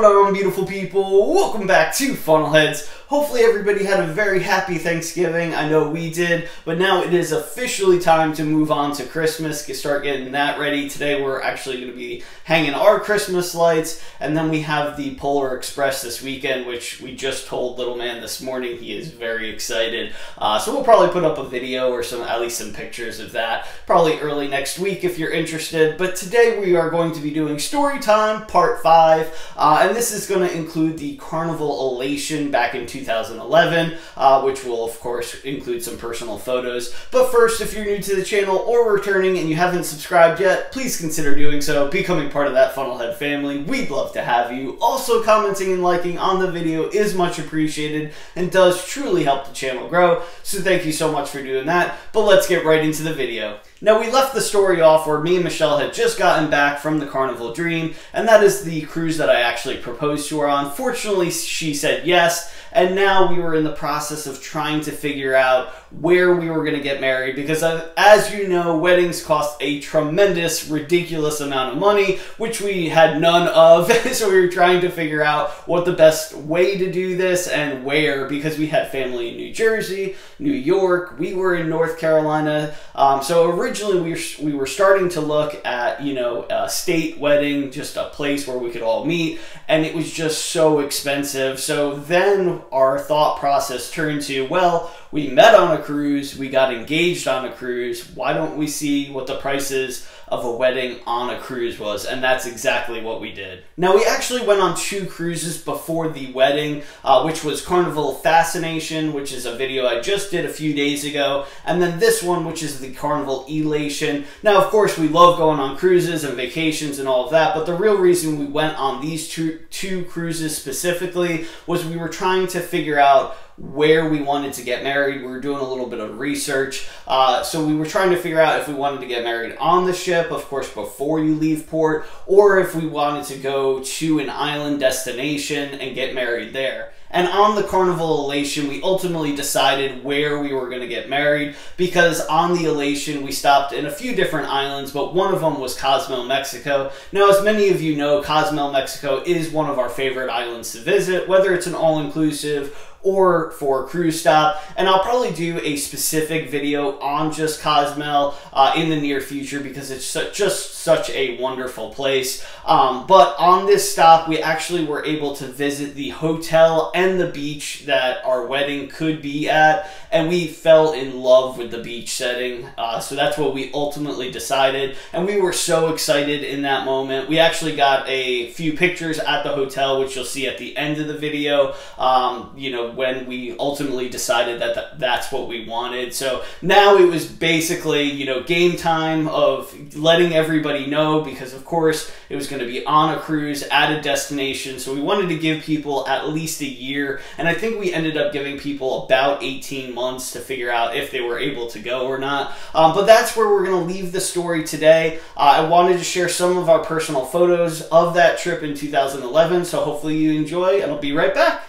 going on, beautiful people? Welcome back to Funnelheads. Hopefully everybody had a very happy Thanksgiving. I know we did, but now it is officially time to move on to Christmas, start getting that ready. Today we're actually going to be hanging our Christmas lights, and then we have the Polar Express this weekend, which we just told little man this morning. He is very excited. Uh, so we'll probably put up a video or some at least some pictures of that probably early next week if you're interested. But today we are going to be doing story time part five, uh, and this is going to include the Carnival Elation back in 2011, uh, which will, of course, include some personal photos. But first, if you're new to the channel or returning and you haven't subscribed yet, please consider doing so, becoming part of that Funnelhead family. We'd love to have you. Also, commenting and liking on the video is much appreciated and does truly help the channel grow, so thank you so much for doing that. But let's get right into the video. Now, we left the story off where me and Michelle had just gotten back from the Carnival Dream, and that is the cruise that I actually proposed to her on. Fortunately, she said yes, and now we were in the process of trying to figure out where we were going to get married because, as you know, weddings cost a tremendous, ridiculous amount of money, which we had none of. so we were trying to figure out what the best way to do this and where because we had family in New Jersey, New York, we were in North Carolina. Um, so originally we were, we were starting to look at, you know, a state wedding, just a place where we could all meet, and it was just so expensive. So then our thought process turned to, well, we met on a cruise, we got engaged on a cruise. Why don't we see what the prices of a wedding on a cruise was? And that's exactly what we did. Now, we actually went on two cruises before the wedding, uh, which was Carnival Fascination, which is a video I just did a few days ago, and then this one, which is the Carnival Elation. Now, of course, we love going on cruises and vacations and all of that, but the real reason we went on these two, two cruises specifically was we were trying to figure out where we wanted to get married. We were doing a little bit of research. Uh, so we were trying to figure out if we wanted to get married on the ship, of course, before you leave port, or if we wanted to go to an island destination and get married there. And on the Carnival Elation, we ultimately decided where we were going to get married because on the Elation, we stopped in a few different islands, but one of them was Cozumel, Mexico. Now, as many of you know, Cozumel, Mexico is one of our favorite islands to visit, whether it's an all inclusive or for cruise stop. And I'll probably do a specific video on just Cozumel uh, in the near future because it's su just such a wonderful place. Um, but on this stop, we actually were able to visit the hotel and the beach that our wedding could be at. And we fell in love with the beach setting. Uh, so that's what we ultimately decided. And we were so excited in that moment. We actually got a few pictures at the hotel, which you'll see at the end of the video. Um, you know, when we ultimately decided that th that's what we wanted. So now it was basically, you know, game time of letting everybody know because, of course, it was going to be on a cruise at a destination. So we wanted to give people at least a year. And I think we ended up giving people about 18 months to figure out if they were able to go or not. Um, but that's where we're going to leave the story today. Uh, I wanted to share some of our personal photos of that trip in 2011. So hopefully you enjoy, and I'll be right back.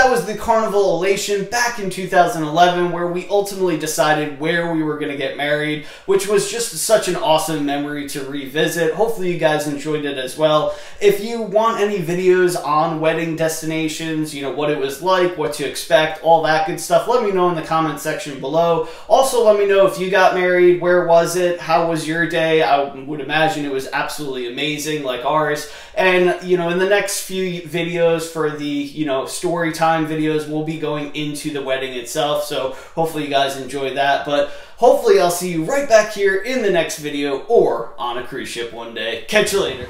That was the Carnival Elation back in 2011 where we ultimately decided where we were going to get married, which was just such an awesome memory to revisit. Hopefully you guys enjoyed it as well. If you want any videos on wedding destinations, you know, what it was like, what to expect, all that good stuff, let me know in the comment section below. Also, let me know if you got married, where was it, how was your day? I would imagine it was absolutely amazing like ours. And, you know, in the next few videos for the, you know, story time videos, we'll be going into the wedding itself. So hopefully you guys enjoy that. But hopefully I'll see you right back here in the next video or on a cruise ship one day. Catch you later.